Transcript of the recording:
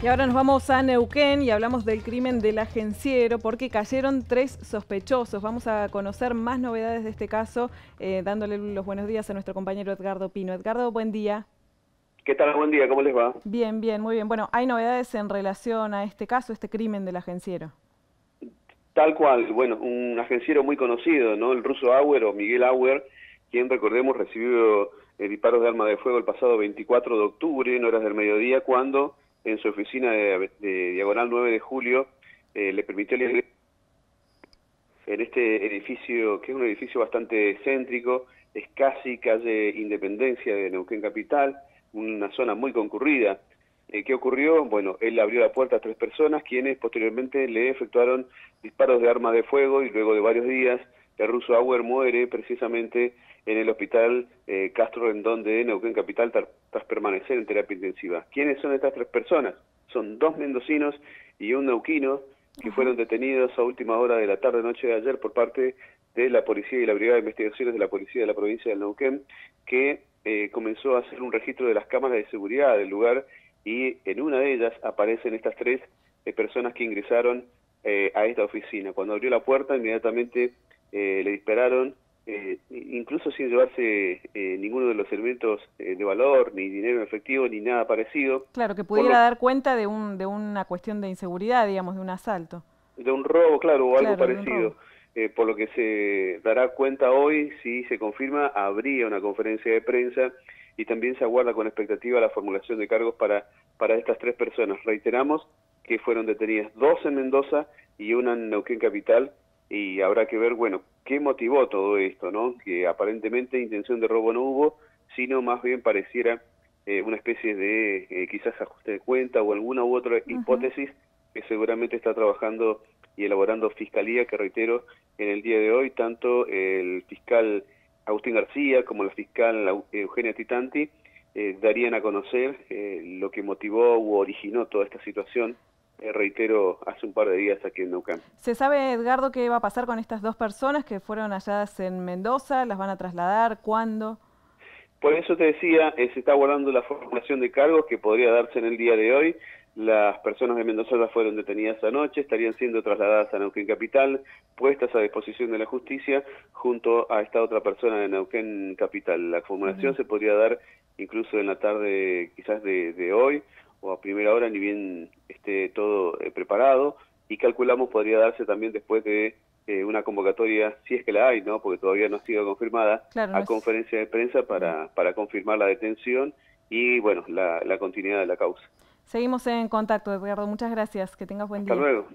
Y ahora nos vamos a Neuquén y hablamos del crimen del agenciero porque cayeron tres sospechosos. Vamos a conocer más novedades de este caso eh, dándole los buenos días a nuestro compañero Edgardo Pino. Edgardo, buen día. ¿Qué tal? Buen día, ¿cómo les va? Bien, bien, muy bien. Bueno, ¿hay novedades en relación a este caso, este crimen del agenciero? Tal cual, bueno, un agenciero muy conocido, ¿no? El ruso Auer o Miguel Auer, quien recordemos recibió eh, disparos de arma de fuego el pasado 24 de octubre en horas del mediodía cuando en su oficina de, Diagonal 9 de Julio eh, le permitió en este edificio, que es un edificio bastante céntrico, es casi calle Independencia de Neuquén Capital, una zona muy concurrida. Eh, ¿Qué ocurrió? Bueno, él abrió la puerta a tres personas, quienes posteriormente le efectuaron disparos de arma de fuego y luego de varios días el ruso Auer muere precisamente en el hospital eh, Castro Rendón de Neuquén Capital tras permanecer en terapia intensiva. ¿Quiénes son estas tres personas? Son dos mendocinos y un neuquino que fueron detenidos a última hora de la tarde-noche de ayer por parte de la policía y la Brigada de Investigaciones de la Policía de la provincia del Neuquén, que eh, comenzó a hacer un registro de las cámaras de seguridad del lugar y en una de ellas aparecen estas tres eh, personas que ingresaron a esta oficina. Cuando abrió la puerta, inmediatamente eh, le dispararon, eh, incluso sin llevarse eh, ninguno de los elementos de valor, ni dinero en efectivo, ni nada parecido. Claro, que pudiera dar cuenta de, un, de una cuestión de inseguridad, digamos, de un asalto. De un robo, claro, o algo parecido. por lo que se dará cuenta hoy, si se confirma, habría una conferencia de prensa y también se aguarda con expectativa la formulación de cargos para, para estas tres personas. Reiteramos que fueron detenidas dos en Mendoza y una en Neuquén Capital y habrá que ver, bueno, qué motivó todo esto, ¿no? Que aparentemente intención de robo no hubo, sino más bien pareciera eh, una especie de eh, quizás ajuste de cuenta o alguna u otra hipótesis que seguramente está trabajando y elaborando Fiscalía, que reitero, en el día de hoy, tanto el fiscal Agustín García como la fiscal Eugenia Titanti eh, darían a conocer lo que motivó u originó toda esta situación eh, reitero, hace un par de días aquí en Neuquén. ¿Se sabe, Edgardo, qué va a pasar con estas dos personas que fueron halladas en Mendoza? ¿Las van a trasladar? ¿Cuándo? Por eso te decía, eh, se está guardando la formulación de cargos que podría darse en el día de hoy. Las personas de Mendoza ya fueron detenidas anoche, estarían siendo trasladadas a Neuquén Capital, puestas a disposición de la justicia, junto a esta otra persona de Neuquén Capital. La formulación se podría dar incluso en la tarde quizás de, de hoy o a primera hora, ni bien esté todo eh, preparado, y calculamos podría darse también después de eh, una convocatoria, si es que la hay, ¿no? porque todavía no ha sido confirmada, a conferencia de prensa para, para confirmar la detención y bueno, la, la continuidad de la causa. Seguimos en contacto, Edgardo. Muchas gracias. Que tengas buen día. Hasta luego.